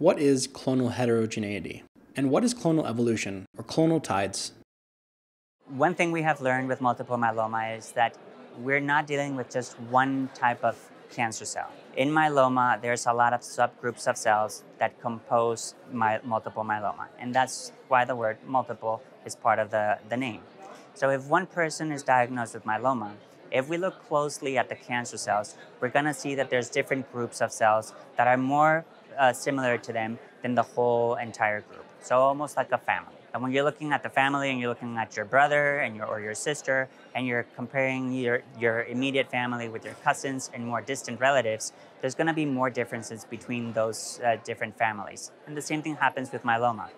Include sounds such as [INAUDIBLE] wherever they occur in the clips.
what is clonal heterogeneity? And what is clonal evolution, or clonal tides? One thing we have learned with multiple myeloma is that we're not dealing with just one type of cancer cell. In myeloma, there's a lot of subgroups of cells that compose my, multiple myeloma, and that's why the word multiple is part of the, the name. So if one person is diagnosed with myeloma, if we look closely at the cancer cells, we're going to see that there's different groups of cells that are more uh, similar to them than the whole entire group. So almost like a family. And when you're looking at the family and you're looking at your brother and your, or your sister, and you're comparing your, your immediate family with your cousins and more distant relatives, there's going to be more differences between those uh, different families. And the same thing happens with myeloma.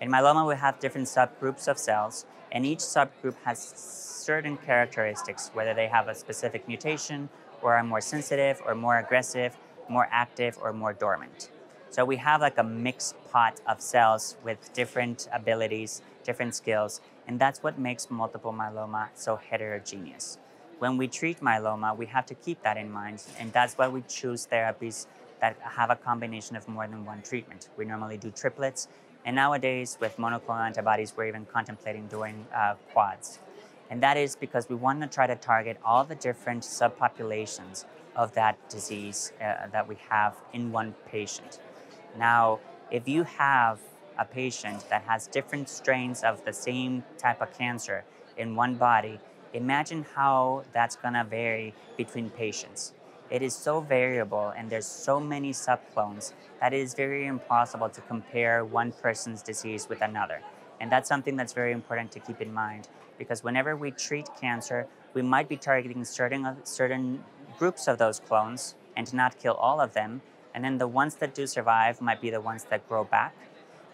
In myeloma, we have different subgroups of cells, and each subgroup has certain characteristics, whether they have a specific mutation, or are more sensitive, or more aggressive, more active, or more dormant. So we have like a mixed pot of cells with different abilities, different skills, and that's what makes multiple myeloma so heterogeneous. When we treat myeloma, we have to keep that in mind, and that's why we choose therapies that have a combination of more than one treatment. We normally do triplets, and nowadays with monoclonal antibodies, we're even contemplating doing uh, quads. And that is because we want to try to target all the different subpopulations of that disease uh, that we have in one patient. Now, if you have a patient that has different strains of the same type of cancer in one body, imagine how that's going to vary between patients. It is so variable and there's so many subclones that it is very impossible to compare one person's disease with another. And that's something that's very important to keep in mind because whenever we treat cancer, we might be targeting certain, uh, certain groups of those clones and not kill all of them, and then the ones that do survive might be the ones that grow back.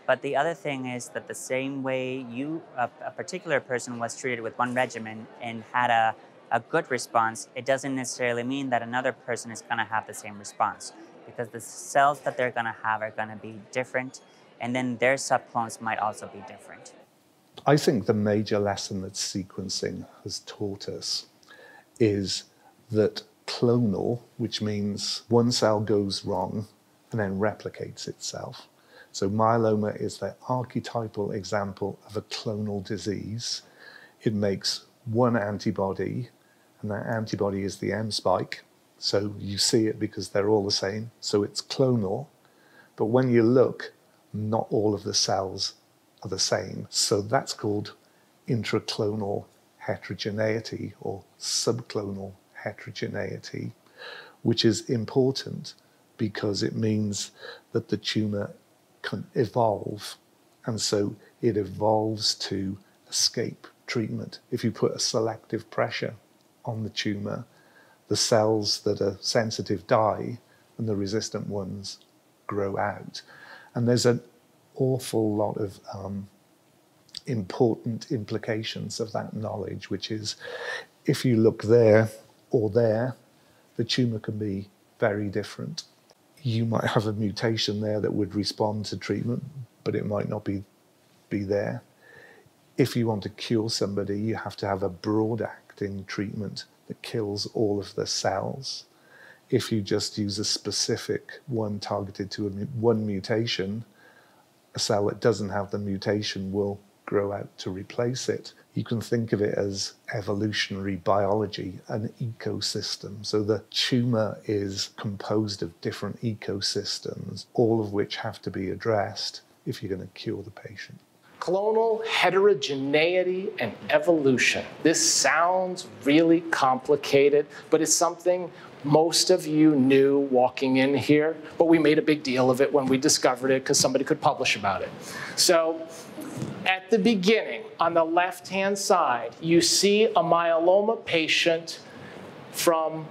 But the other thing is that the same way you, a, a particular person was treated with one regimen and had a, a good response, it doesn't necessarily mean that another person is going to have the same response because the cells that they're going to have are going to be different and then their subclones might also be different. I think the major lesson that sequencing has taught us is that clonal, which means one cell goes wrong and then replicates itself. So myeloma is the archetypal example of a clonal disease. It makes one antibody, and that antibody is the M spike. So you see it because they're all the same. So it's clonal. But when you look, not all of the cells are the same. So that's called intraclonal heterogeneity or subclonal heterogeneity, which is important because it means that the tumor can evolve. And so it evolves to escape treatment. If you put a selective pressure on the tumor, the cells that are sensitive die and the resistant ones grow out. And there's an awful lot of um, important implications of that knowledge, which is if you look there, or there, the tumor can be very different. You might have a mutation there that would respond to treatment, but it might not be, be there. If you want to cure somebody, you have to have a broad acting treatment that kills all of the cells. If you just use a specific one targeted to a, one mutation, a cell that doesn't have the mutation will grow out to replace it. You can think of it as evolutionary biology, an ecosystem. So the tumor is composed of different ecosystems, all of which have to be addressed if you're going to cure the patient. Clonal heterogeneity and evolution. This sounds really complicated, but it's something most of you knew walking in here, but we made a big deal of it when we discovered it because somebody could publish about it. So at the beginning, on the left-hand side, you see a myeloma patient from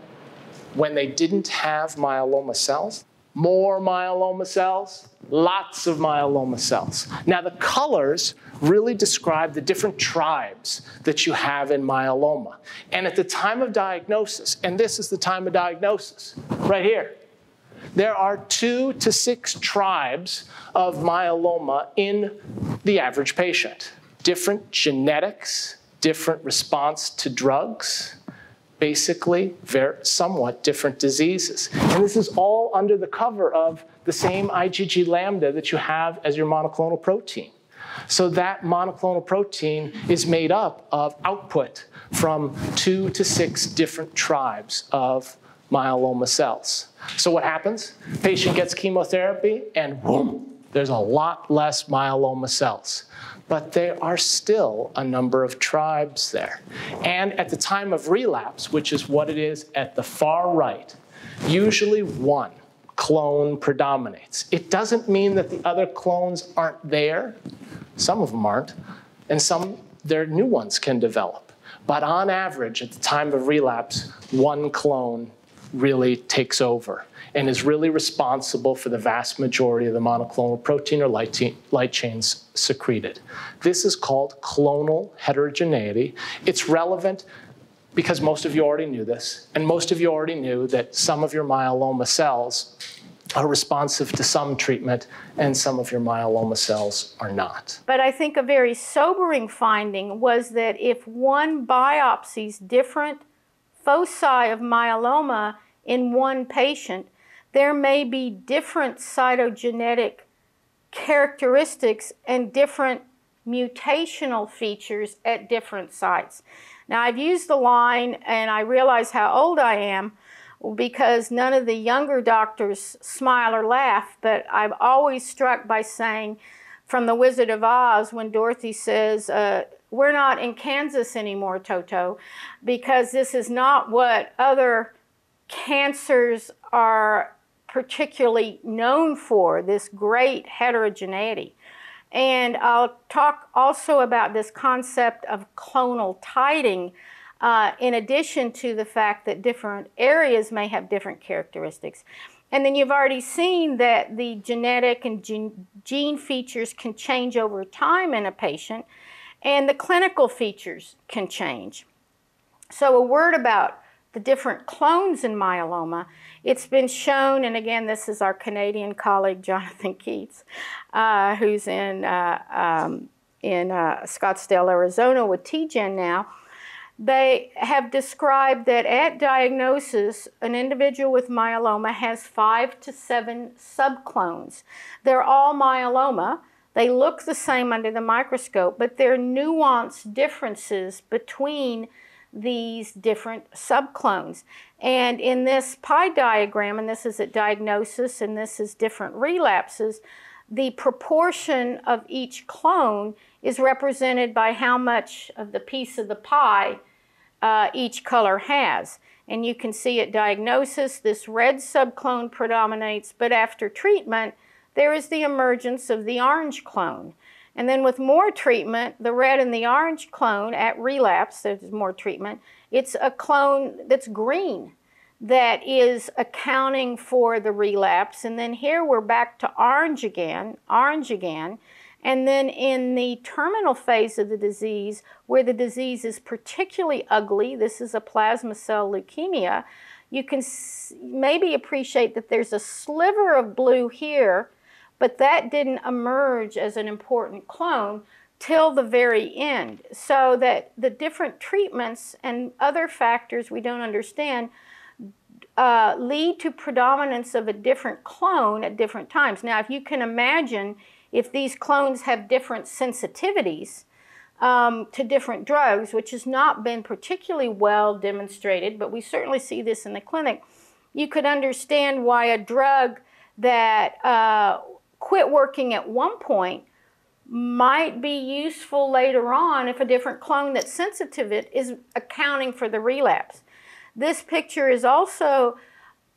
when they didn't have myeloma cells. More myeloma cells, lots of myeloma cells. Now the colors really describe the different tribes that you have in myeloma. And at the time of diagnosis, and this is the time of diagnosis, right here, there are two to six tribes of myeloma in the average patient. Different genetics, different response to drugs, basically very, somewhat different diseases. And this is all under the cover of the same IgG lambda that you have as your monoclonal protein. So that monoclonal protein is made up of output from two to six different tribes of myeloma cells. So what happens? Patient gets chemotherapy and boom, there's a lot less myeloma cells. But there are still a number of tribes there. And at the time of relapse, which is what it is at the far right, usually one clone predominates. It doesn't mean that the other clones aren't there. Some of them aren't. And some, their new ones can develop. But on average, at the time of relapse, one clone really takes over and is really responsible for the vast majority of the monoclonal protein or light, light chains secreted. This is called clonal heterogeneity. It's relevant because most of you already knew this, and most of you already knew that some of your myeloma cells are responsive to some treatment and some of your myeloma cells are not. But I think a very sobering finding was that if one biopsies different foci of myeloma in one patient, there may be different cytogenetic characteristics and different mutational features at different sites. Now, I've used the line, and I realize how old I am because none of the younger doctors smile or laugh, but I'm always struck by saying from The Wizard of Oz when Dorothy says, uh, We're not in Kansas anymore, Toto, because this is not what other cancers are particularly known for, this great heterogeneity. And I'll talk also about this concept of clonal tiding, uh, in addition to the fact that different areas may have different characteristics. And then you've already seen that the genetic and gene, gene features can change over time in a patient, and the clinical features can change. So, a word about the different clones in myeloma. It's been shown, and again, this is our Canadian colleague Jonathan [LAUGHS] Keats, uh, who's in, uh, um, in uh, Scottsdale, Arizona with TGen now. They have described that at diagnosis, an individual with myeloma has five to seven subclones. They're all myeloma. They look the same under the microscope, but there are nuanced differences between these different subclones. And in this pie diagram, and this is at diagnosis and this is different relapses, the proportion of each clone is represented by how much of the piece of the pie uh, each color has. And you can see at diagnosis, this red subclone predominates, but after treatment, there is the emergence of the orange clone. And then with more treatment, the red and the orange clone at relapse, there's more treatment, it's a clone that's green that is accounting for the relapse. And then here we're back to orange again, orange again. And then in the terminal phase of the disease, where the disease is particularly ugly, this is a plasma cell leukemia, you can maybe appreciate that there's a sliver of blue here but that didn't emerge as an important clone till the very end. So that the different treatments and other factors we don't understand uh, lead to predominance of a different clone at different times. Now, if you can imagine, if these clones have different sensitivities um, to different drugs, which has not been particularly well demonstrated, but we certainly see this in the clinic, you could understand why a drug that uh, quit working at one point might be useful later on if a different clone that's sensitive it is accounting for the relapse. This picture is also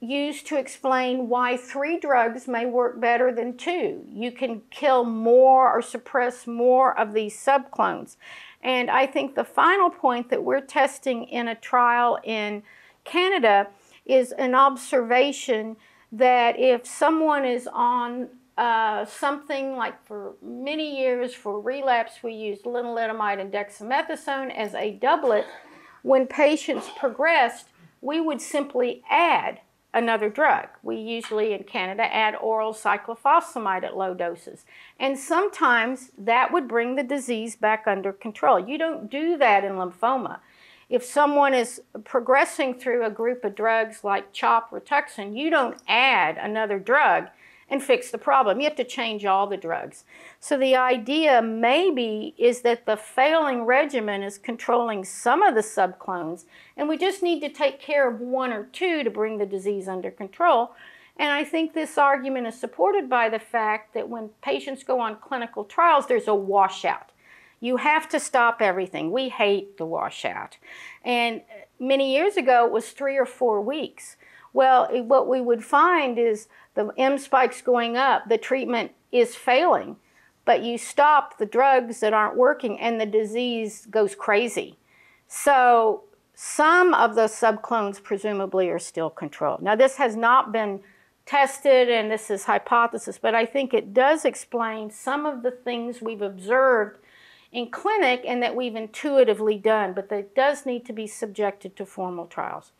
used to explain why three drugs may work better than two. You can kill more or suppress more of these subclones. And I think the final point that we're testing in a trial in Canada is an observation that if someone is on uh, something like for many years for relapse, we used lenalidomide and dexamethasone as a doublet. When patients progressed, we would simply add another drug. We usually in Canada add oral cyclophosphamide at low doses. And sometimes that would bring the disease back under control. You don't do that in lymphoma. if someone is progressing through a group of drugs like CHOP Rituxan, you don't add another drug and fix the problem. You have to change all the drugs. So the idea maybe is that the failing regimen is controlling some of the subclones, and we just need to take care of one or two to bring the disease under control. And I think this argument is supported by the fact that when patients go on clinical trials, there's a washout. You have to stop everything. We hate the washout. And many years ago, it was three or four weeks. Well, what we would find is the M spike's going up, the treatment is failing, but you stop the drugs that aren't working and the disease goes crazy. So some of the subclones presumably are still controlled. Now this has not been tested and this is hypothesis, but I think it does explain some of the things we've observed in clinic and that we've intuitively done, but that does need to be subjected to formal trials.